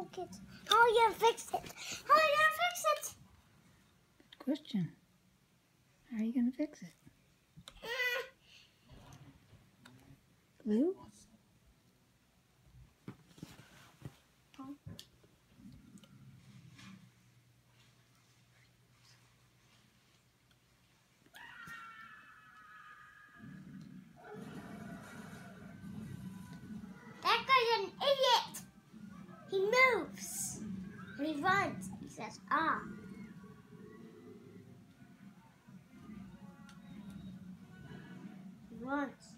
How are you gonna fix it? How are you gonna fix it? Good question. How are you to fix it? Mm. Glue? he runs. He says, ah. Runs.